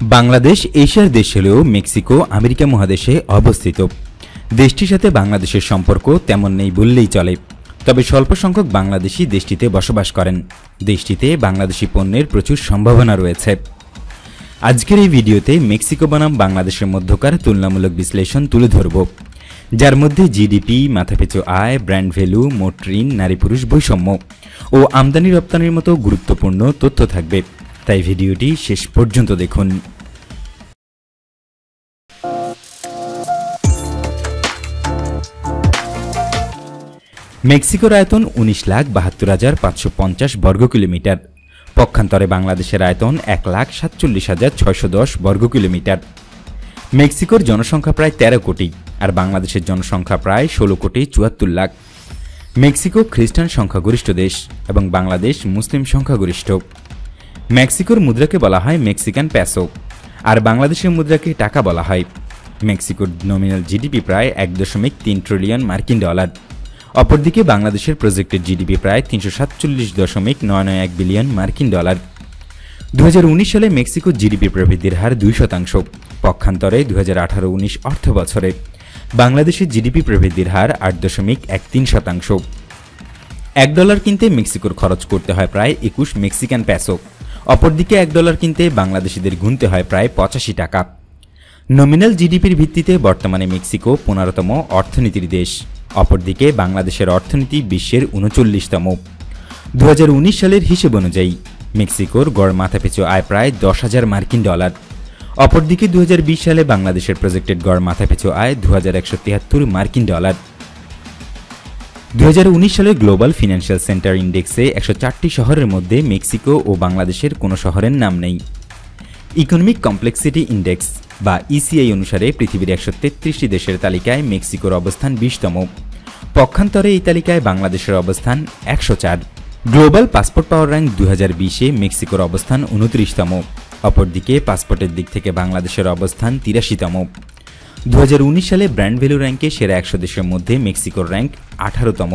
বাংলাদেশ, এশিয়ার দেশ হলেও মেক্সিকো, আমেরিকা মহাদেশে অবস্থিত। দেশটির সাথে বাংলাদেশের সম্পর্ক তেমন নেই বললেই চলে। তবে স্বল্প সংখ্যক বাংলাদেশি দেশটিতে বসবাস করেন। দেশটিতে বাংলাদেশি পণ্যের প্রচুর সম্ভাবনা রয়েছে। আজকের এই ভিডিওতে মেক্সিকো বনাম বাংলাদেশের মধ্যকার তুলনামূলক বিশ্লেষণ তুলে ধরব। যার মধ্যে জিডিপি, মাথাপিছু আয়, ব্র্যান্ড ভ্যালু, মোট ঋণ নারী পুরুষ বৈষম্য ও আমদানি রপ্তানির মতো গুরুত্বপূর্ণ তথ্য থাকবে। তাই ভিডিওটি শেষ পর্যন্ত দেখুন। মেক্সিকোর আয়তন উনিশ লাখ বাহাত্তর হাজার পাঁচশো পঞ্চাশ বর্গ কিলোমিটার। পক্ষান্তরে বাংলাদেশের আয়তন এক লাখ সাতচল্লিশ হাজার ছয়শো দশ বর্গ কিলোমিটার। মেক্সিকোর জনসংখ্যা প্রায় তেরো কোটি, আর বাংলাদেশের জনসংখ্যা প্রায় ষোলো কোটি চুয়াত্তর লাখ। মেক্সিকো খ্রিস্টান সংখ্যাগরিষ্ঠ দেশ এবং বাংলাদেশ মুসলিম সংখ্যাগরিষ্ঠ। মেক্সিকোর মুদ্রাকে বলা হয় মেক্সিকান প্যাসো আর বাংলাদেশের মুদ্রাকে টাকা বলা হয়। মেক্সিকোর নমিনাল জিডিপি প্রায় এক দশমিক তিন ট্রিলিয়ন মার্কিন ডলার। অপরদিকে বাংলাদেশের প্রজেক্টের জিডিপি প্রায় তিনশো সাতচল্লিশ দশমিক নয় নয় এক বিলিয়ন মার্কিন ডলার। দু উনিশ সালে মেক্সিকোর জিডিপি প্রবৃদ্ধির হার দুই শতাংশ, পক্ষান্তরে দু হাজার আঠারো উনিশ অর্থ বছরে। বাংলাদেশের জিডিপি প্রবৃদ্ধির হার আট দশমিক এক তিন শতাংশ। এক ডলার কিনতে মেক্সিকোর খরচ করতে হয় প্রায় একুশ মেক্সিকান প্যাসো অপরদিকে এক ডলার কিনতে বাংলাদেশিদের গুনতে হয় প্রায় পঁচাশি টাকা। নমিনাল জিডিপির ভিত্তিতে বর্তমানে মেক্সিকো পনেরোতম অর্থনীতির দেশ। অপরদিকে বাংলাদেশের অর্থনীতি বিশ্বের উনচল্লিশতম। দু হাজার উনিশ সালের হিসেব অনুযায়ী মেক্সিকোর গড় মাথাপিছু আয় প্রায় দশ হাজার মার্কিন ডলার। অপরদিকে দু হাজার বিশ সালে বাংলাদেশের প্রজেক্টেড গড় মাথাপিছু আয় দু হাজার একশো তিয়াত্তর মার্কিন ডলার। দু সালের গ্লোবাল ফিনান্সিয়াল সেন্টার ইন্ডেক্সে একশো চারটি শহরের মধ্যে মেক্সিকো ও বাংলাদেশের কোনো শহরের নাম নেই। ইকোনমিক কমপ্লেক্সিটি ইন্ডেক্স বা ইসিআই অনুসারে পৃথিবীর একশো তেত্রিশটি দেশের তালিকায় মেক্সিকোর অবস্থান বিশতম। পক্ষান্তরে এই তালিকায় বাংলাদেশের অবস্থান একশো চার। গ্লোবাল পাসপোর্ট পাওয়ার র্যাঙ্ক দু হাজার বিশে মেক্সিকোর অবস্থান উনত্রিশতম অপরদিকে পাসপোর্টের দিক থেকে বাংলাদেশের অবস্থান তিরাশিতম। উনিশ সালে ব্র্যান্ড ভ্যালু র্যাঙ্কে সেরা একশো দেশের মধ্যে মেক্সিকোর র্যাঙ্ক আঠারোতম।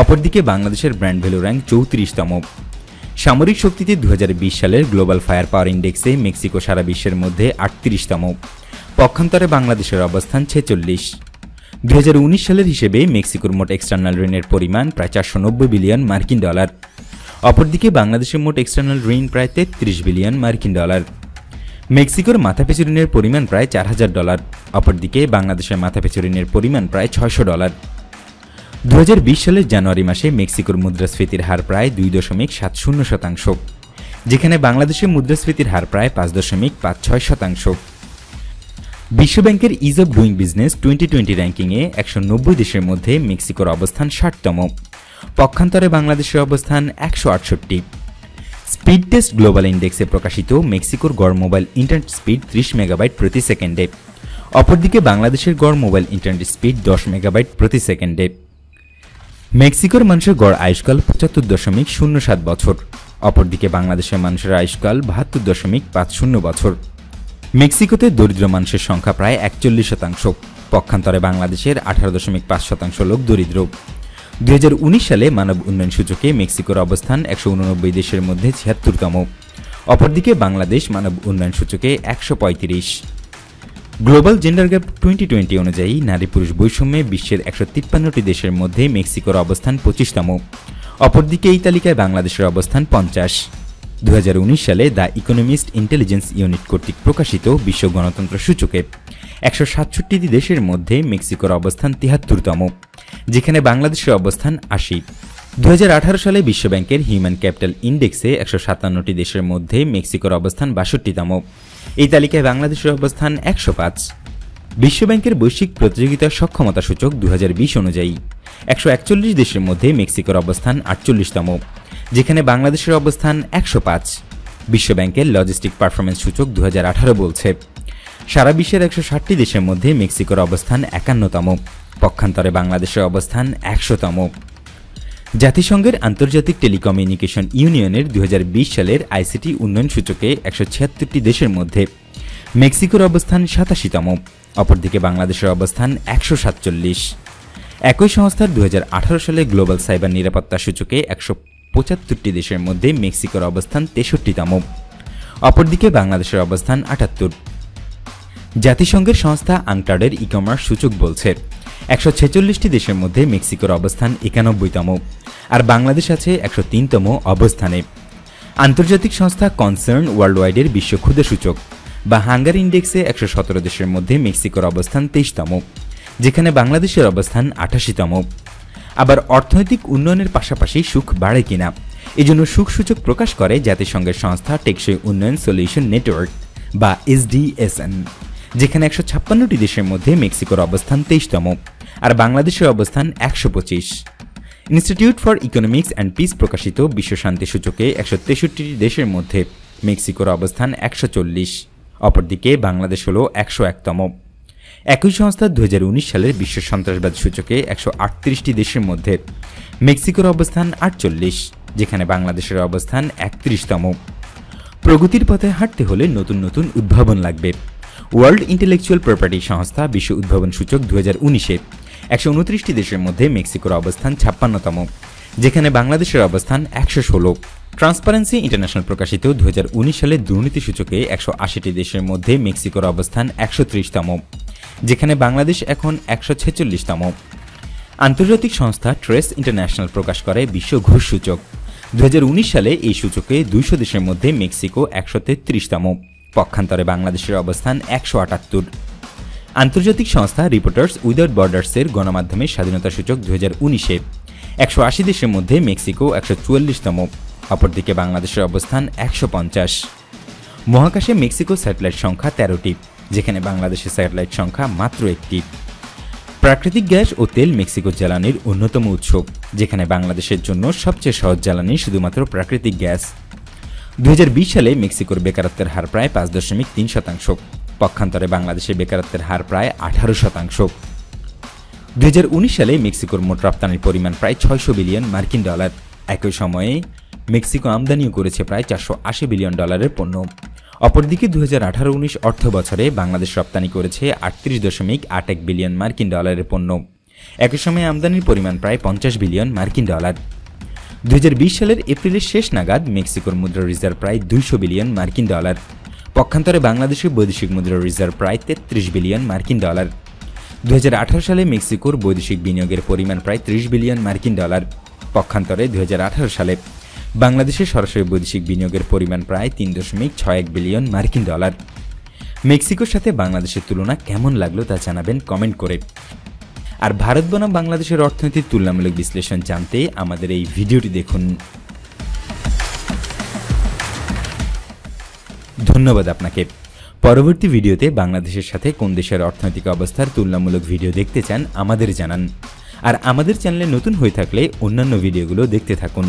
অপরদিকে বাংলাদেশের ব্র্যান্ড ভ্যালু র্যাঙ্ক চৌত্রিশতম। সামরিক শক্তিতে দু হাজার বিশ সালের গ্লোবাল ফায়ার পাওয়ার ইন্ডেক্সে মেক্সিকো সারা বিশ্বের মধ্যে আটত্রিশতম। পক্ষান্তরে বাংলাদেশের অবস্থান ছেচল্লিশ। দু সালের হিসেবে মেক্সিকোর মোট এক্সটার্নাল ঋণের পরিমাণ প্রায় চারশো নব্বই বিলিয়ন মার্কিন ডলার। অপরদিকে বাংলাদেশের মোট এক্সটার্নাল ঋণ প্রায় তেত্রিশ বিলিয়ন মার্কিন ডলার। মেক্সিকোর মাথাপিছু ঋণের পরিমাণ প্রায় চার হাজার ডলার, অপরদিকে বাংলাদেশের মাথাপিছু ঋণের পরিমাণ প্রায় ছয়শো ডলার। দু হাজার বিশ সালের জানুয়ারি মাসে মেক্সিকোর মুদ্রাস্ফীতির হার প্রায় দুই দশমিক সাত শূন্য শতাংশ, যেখানে বাংলাদেশের মুদ্রাস্ফীতির হার প্রায় পাঁচ দশমিক পাঁচ ছয় শতাংশ। বিশ্বব্যাংকের ease of doing business twenty twenty র্যাঙ্কিংয়ে একশো নব্বই দেশের মধ্যে মেক্সিকোর অবস্থান ষাটতম। পক্ষান্তরে বাংলাদেশের অবস্থান একশো আটষট্টি। স্পিড টেস্ট গ্লোবাল ইন্ডেক্সে প্রকাশিত মেক্সিকোর গড় মোবাইল ইন্টারনেট স্পিড ত্রিশ মেগাবাইট প্রতি সেকেন্ডে। অপরদিকে বাংলাদেশের গড় মোবাইল ইন্টারনেট স্পিড দশ মেগাবাইট প্রতি সেকেন্ডে। মেক্সিকোর মানুষের গড় আয়ুষ্কাল পঁচাত্তর দশমিক শূন্য সাত বছর। অপরদিকে বাংলাদেশের মানুষের আয়ুষ্কাল বাহাত্তর দশমিক পাঁচ শূন্য বছর। মেক্সিকোতে দরিদ্র মানুষের সংখ্যা প্রায় একচল্লিশ শতাংশ। পক্ষান্তরে বাংলাদেশের আঠারো দশমিক পাঁচ শতাংশ লোক দরিদ্র। দুই হাজার উনিশ সালে মানব উন্নয়ন সূচকে মেক্সিকোর অবস্থান একশো উননব্বই দেশের মধ্যে ছিয়াত্তরতম। অপরদিকে বাংলাদেশ মানব উন্নয়ন সূচকে একশো পঁয়ত্রিশ। Global gender gap twenty twenty অনুযায়ী নারী পুরুষ বৈষম্যে বিশ্বের একশো তিপ্পান্নটি দেশের মধ্যে মেক্সিকোর অবস্থান পঁচিশতম। অপরদিকে এই তালিকায় বাংলাদেশের অবস্থান পঞ্চাশ। উনিশ সালে দ্য ইকোনমিস্ট ইন্টেলিজেন্স ইউনিট কর্তৃক প্রকাশিত বিশ্ব গণতন্ত্র সূচকে একশো সাতষট্টিটি দেশের মধ্যে মেক্সিকোর অবস্থান তিহাত্তরতম, যেখানে বাংলাদেশের অবস্থান আশি। দু সালে বিশ্বব্যাংকের হিউম্যান ক্যাপিটাল ইন্ডেক্সে একশো সাতান্নটি দেশের মধ্যে মেক্সিকোর অবস্থান বাষট্টিতম। এই তালিকায় বাংলাদেশের অবস্থান একশো পাঁচ। বিশ্বব্যাংকের বৈশ্বিক প্রতিযোগিতার সক্ষমতা সূচক দু হাজার বিশ অনুযায়ী একশো একচল্লিশ দেশের মধ্যে মেক্সিকোর অবস্থান আটচল্লিশতম। যেখানে বাংলাদেশের অবস্থান একশো পাঁচ। বিশ্বব্যাংকের লজিস্টিক পারফরমেন্স সূচক দু হাজার আঠারো বলছে। সারা বিশ্বের একশো ষাটটি দেশের মধ্যে মেক্সিকোর অবস্থান একান্নতম। পক্ষান্তরে বাংলাদেশের অবস্থান একশোতম। জাতিসংঘের আন্তর্জাতিক টেলিকমিউনিকেশন ইউনিয়নের দু হাজার বিশ সালের আইসিটি উন্নয়ন সূচকে একশো ছিয়াত্তরটি দেশের মধ্যে মেক্সিকোর অবস্থান সাতাশিতম। অপরদিকে বাংলাদেশের অবস্থান একশো সাতচল্লিশ। একই সংস্থার দু হাজার আঠারো সালে গ্লোবাল সাইবার নিরাপত্তা সূচকে একশো পঁচাত্তরটি দেশের মধ্যে মেক্সিকোর অবস্থান তেষট্টিতম। অপরদিকে বাংলাদেশের অবস্থান আটাত্তর। জাতিসংঘের সংস্থা আংটার্ডের ই কমার্স সূচক বলছে, একশো ছেচল্লিশটি দেশের মধ্যে মেক্সিকোর অবস্থান একানব্বইতম আর বাংলাদেশ আছে একশো তিনতম অবস্থানে। আন্তর্জাতিক সংস্থা কনসার্ন ওয়ার্ল্ড ওয়াইডের বিশ্ব ক্ষুদে সূচক, বা হাঙ্গার ইন্ডেক্সে একশো সতেরো দেশের মধ্যে মেক্সিকোর অবস্থান তেইশতম, যেখানে বাংলাদেশের অবস্থান আঠাশিতম। আবার অর্থনৈতিক উন্নয়নের পাশাপাশি সুখ বাড়ে কিনা? এজন্য সুখ সূচক প্রকাশ করে জাতিসংঘের সংস্থা টেকসই উন্নয়ন সলিউশন নেটওয়ার্ক, বা এসডিএসএন, যেখানে একশো ছাপ্পান্নটি দেশের মধ্যে মেক্সিকোর অবস্থান তেইশতম আর বাংলাদেশের অবস্থান একশো পঁচিশ। Institute for economics and peace প্রকাশিত বিশ্ব শান্তি সূচকে একশো তেষট্টি দেশের মধ্যে মেক্সিকোর অবস্থান একশো চল্লিশ, অপরদিকে বাংলাদেশ হল একশো একতম। একই সংস্থা দু হাজার উনিশ সালের বিশ্ব সন্ত্রাসবাদ সূচকে একশো আটত্রিশটি দেশের মধ্যে মেক্সিকোর অবস্থান আটচল্লিশ, যেখানে বাংলাদেশের অবস্থান একত্রিশতম। প্রগতির পথে হাঁটতে হলে নতুন নতুন উদ্ভাবন লাগবে। ওয়ার্ল্ড ইন্টেলেকচুয়াল প্রপার্টি সংস্থা বিশ্ব উদ্ভাবন সূচক দু হাজার উনিশে একশো উনত্রিশটি দেশের মধ্যে মেক্সিকোর অবস্থান ছাপ্পান্নতম, যেখানে বাংলাদেশের অবস্থান একশো ষোলো। ট্রান্সপারেন্সি ইন্টারন্যাশনাল প্রকাশিত দু সালের দুর্নীতি সূচকে একশো আশিটি দেশের মধ্যে মেক্সিকোর অবস্থান একশো ত্রিশতম। যেখানে বাংলাদেশ এখন একশো ছেচল্লিশতম। আন্তর্জাতিক সংস্থা ট্রেস ইন্টারন্যাশনাল প্রকাশ করে বিশ্ব ঘুষ সূচক দু হাজার উনিশ সালে এই সূচকে দুইশো দেশের মধ্যে মেক্সিকো একশো তেত্রিশতম। পক্ষান্তরে বাংলাদেশের অবস্থান একশো আটাত্তর। আন্তর্জাতিক সংস্থা রিপোর্টার্স উইদাউট বর্ডার্সের গণমাধ্যমের স্বাধীনতা সূচক দু হাজার উনিশে। একশো আশি দেশের মধ্যে মেক্সিকো একশো চুয়াল্লিশতম। অপরদিকে বাংলাদেশের অবস্থান একশো পঞ্চাশ। মহাকাশে মেক্সিকো স্যাটেলাইট সংখ্যা তেরোটি। যেখানে বাংলাদেশের স্যাটেলাইট সংখ্যা মাত্র একটি। প্রাকৃতিক গ্যাস ও তেল মেক্সিকো জ্বালানির অন্যতম উৎস, যেখানে বাংলাদেশের জন্য সবচেয়ে সহজ জ্বালানি শুধুমাত্র প্রাকৃতিক গ্যাস। দুই হাজার বিশ সালে মেক্সিকোর বেকারত্বের হার প্রায় পাঁচ দশমিক তিন শতাংশ, পক্ষান্তরে বাংলাদেশের বেকারত্বের হার প্রায় আঠারো শতাংশ। দুই হাজার উনিশ সালে মেক্সিকোর মোট রপ্তানির পরিমাণ প্রায় ছয়শো বিলিয়ন মার্কিন ডলার। একই সময়ে মেক্সিকো আমদানিও করেছে প্রায় চারশো আশি বিলিয়ন ডলারের পণ্য। অপরদিকে দু হাজার আঠারো উনিশ অর্থ বছরে বাংলাদেশ রপ্তানি করেছে আটত্রিশ দশমিক আট এক বিলিয়ন মার্কিন ডলারের পণ্য। একই সময়ে আমদানির পরিমাণ প্রায় পঞ্চাশ বিলিয়ন মার্কিন ডলার। দু হাজার বিশ সালের এপ্রিলের শেষ নাগাদ মেক্সিকোর মুদ্রা রিজার্ভ প্রায় দুইশো বিলিয়ন মার্কিন ডলার। পক্ষান্তরে বাংলাদেশের বৈদেশিক মুদ্রা রিজার্ভ প্রায় তেত্রিশ বিলিয়ন মার্কিন ডলার। দু হাজার আঠারো সালে মেক্সিকোর বৈদেশিক বিনিয়োগের পরিমাণ প্রায় ত্রিশ বিলিয়ন মার্কিন ডলার। পক্ষান্তরে দু হাজার আঠারো সালে বাংলাদেশের সরাসরি বৈদেশিক বিনিয়োগের পরিমাণ প্রায় তিন দশমিক ছয় এক বিলিয়ন মার্কিন ডলার। মেক্সিকোর সাথে বাংলাদেশের তুলনা কেমন লাগল তা জানাবেন কমেন্ট করে। আর ভারত বনাম বাংলাদেশের অর্থনীতির তুলনামূলক বিশ্লেষণ জানতে আমাদের এই ভিডিওটি দেখুন। ধন্যবাদ আপনাকে। পরবর্তী ভিডিওতে বাংলাদেশের সাথে কোন দেশের অর্থনৈতিক অবস্থার তুলনামূলক ভিডিও দেখতে চান আমাদের জানান। আর আমাদের চ্যানেলে নতুন হয়ে থাকলে অন্যান্য ভিডিওগুলো দেখতে থাকুন।